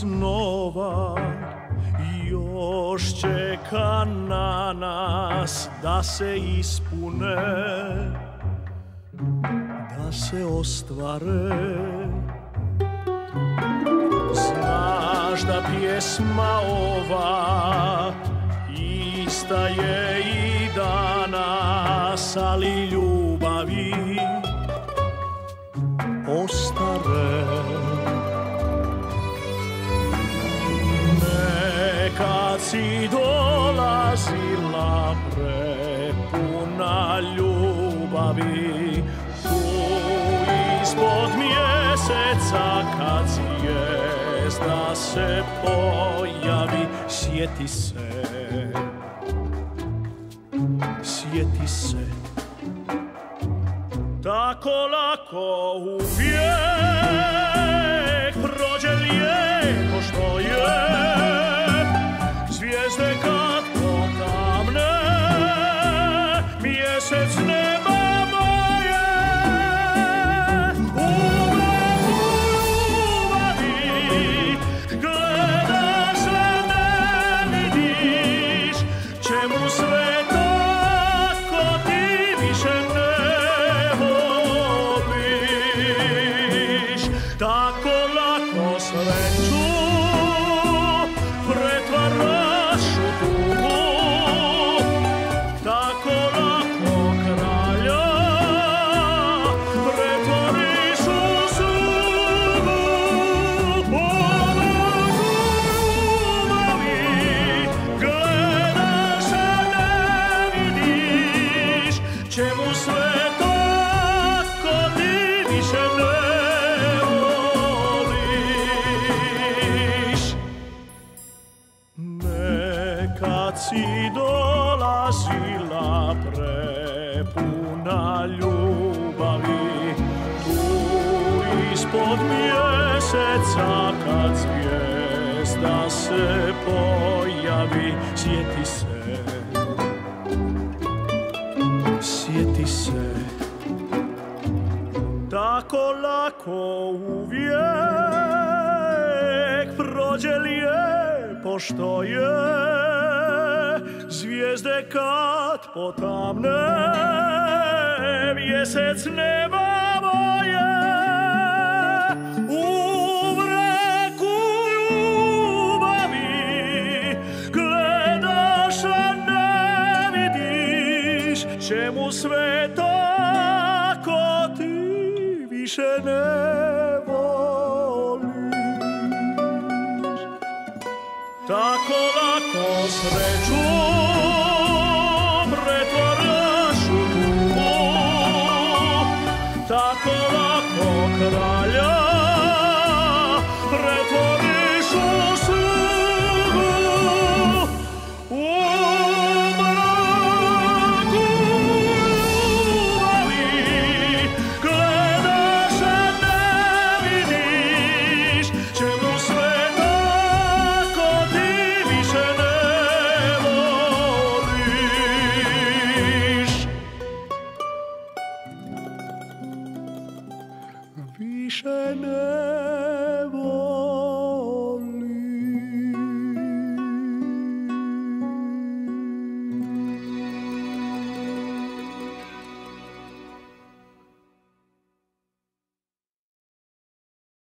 snova još čeka na nas da se ispune, da se ostvare. Znaš da pjesma ova ista je i danas, ali ljubavi ostaje. Si dolazila prepuna ljubavi Tu ispod mjeseca kad zvijezda se pojavi Sjeti se, sjeti se. Tako lako uvijek mjesec nema moje Uvijek ljubavi gledaš a ne vidiš čemu sve tako ti više ne voliš tako lako sreću čemu sve tako ti više ne voliš. Nekad si dolazila prepuna ljubavi Tu ispod mjeseca kad zvijezda se pojavi Sjeti se, sjeti se. Tako lako uvijek prođe lijepo što je. Zvijezde kad potamne mjesec neba moje njemu sve tako ti više ne voliš. Tako lako sreću pretvaraš u tugu, tako lako kralja pretvoriš u Amen.